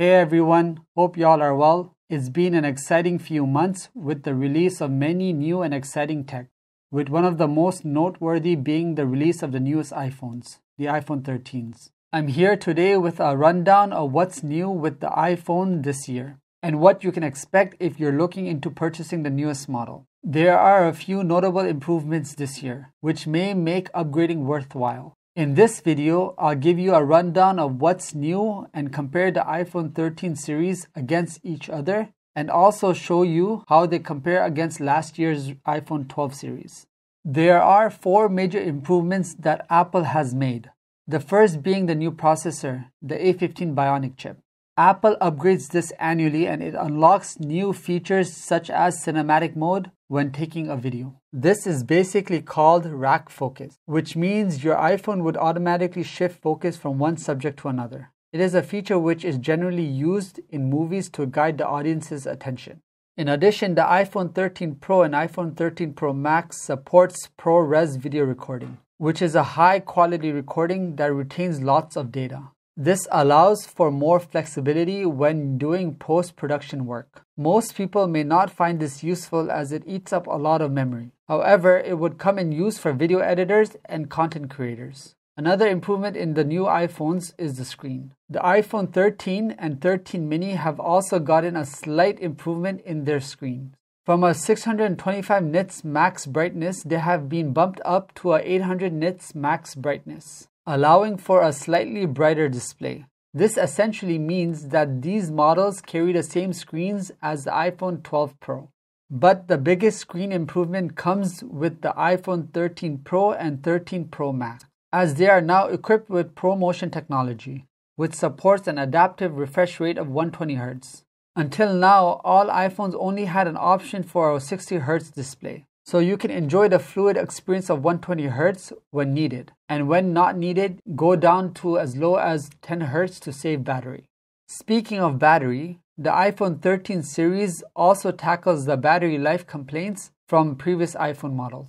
Hey everyone, hope y'all are well. It's been an exciting few months with the release of many new and exciting tech, with one of the most noteworthy being the release of the newest iPhones, the iPhone 13s. I'm here today with a rundown of what's new with the iPhone this year and what you can expect if you're looking into purchasing the newest model. There are a few notable improvements this year, which may make upgrading worthwhile. In this video, I'll give you a rundown of what's new and compare the iPhone 13 series against each other and also show you how they compare against last year's iPhone 12 series. There are four major improvements that Apple has made. The first being the new processor, the A15 Bionic chip. Apple upgrades this annually and it unlocks new features such as cinematic mode when taking a video. This is basically called rack focus, which means your iPhone would automatically shift focus from one subject to another. It is a feature which is generally used in movies to guide the audience's attention. In addition, the iPhone 13 Pro and iPhone 13 Pro Max supports ProRes video recording which is a high quality recording that retains lots of data. This allows for more flexibility when doing post production work. Most people may not find this useful as it eats up a lot of memory. However, it would come in use for video editors and content creators. Another improvement in the new iPhones is the screen. The iPhone 13 and 13 mini have also gotten a slight improvement in their screens. From a 625 nits max brightness, they have been bumped up to a 800 nits max brightness, allowing for a slightly brighter display. This essentially means that these models carry the same screens as the iPhone 12 Pro. But the biggest screen improvement comes with the iPhone 13 Pro and 13 Pro Max, as they are now equipped with ProMotion technology, which supports an adaptive refresh rate of 120Hz. Until now, all iPhones only had an option for a 60Hz display. So you can enjoy the fluid experience of 120Hz when needed, and when not needed, go down to as low as 10Hz to save battery. Speaking of battery, the iPhone 13 series also tackles the battery life complaints from previous iPhone models.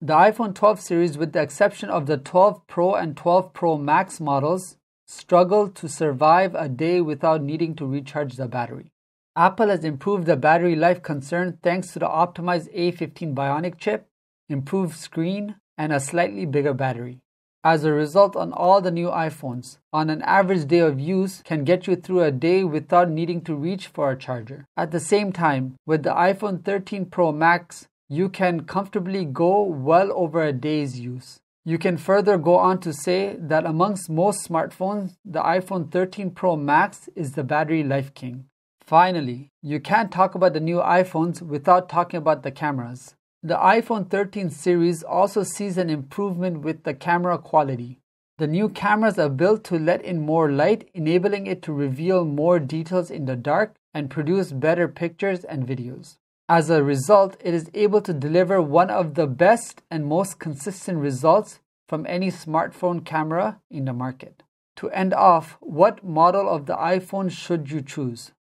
The iPhone 12 series, with the exception of the 12 Pro and 12 Pro Max models, struggled to survive a day without needing to recharge the battery. Apple has improved the battery life concern thanks to the optimized A15 Bionic chip, improved screen, and a slightly bigger battery. As a result, on all the new iPhones, on an average day of use can get you through a day without needing to reach for a charger. At the same time, with the iPhone 13 Pro Max, you can comfortably go well over a day's use. You can further go on to say that amongst most smartphones, the iPhone 13 Pro Max is the battery life king. Finally, you can't talk about the new iPhones without talking about the cameras. The iPhone 13 series also sees an improvement with the camera quality. The new cameras are built to let in more light, enabling it to reveal more details in the dark and produce better pictures and videos. As a result, it is able to deliver one of the best and most consistent results from any smartphone camera in the market. To end off, what model of the iPhone should you choose?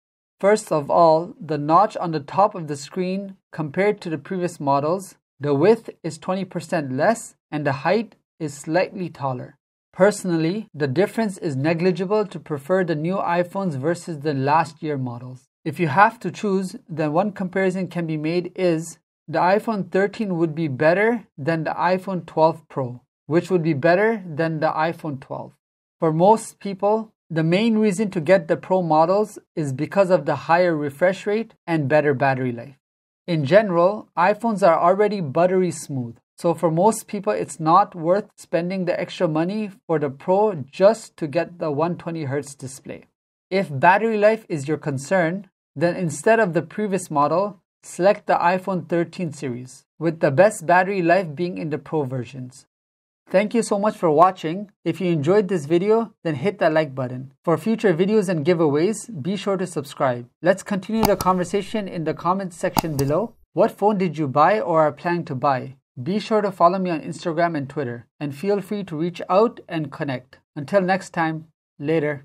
First of all, the notch on the top of the screen compared to the previous models, the width is 20% less and the height is slightly taller. Personally, the difference is negligible to prefer the new iPhones versus the last year models. If you have to choose, then one comparison can be made is the iPhone 13 would be better than the iPhone 12 Pro, which would be better than the iPhone 12. For most people, the main reason to get the Pro models is because of the higher refresh rate and better battery life. In general, iPhones are already buttery smooth, so for most people it's not worth spending the extra money for the Pro just to get the 120Hz display. If battery life is your concern, then instead of the previous model, select the iPhone 13 series, with the best battery life being in the Pro versions. Thank you so much for watching. If you enjoyed this video, then hit that like button. For future videos and giveaways, be sure to subscribe. Let's continue the conversation in the comments section below. What phone did you buy or are planning to buy? Be sure to follow me on Instagram and Twitter, and feel free to reach out and connect. Until next time, later.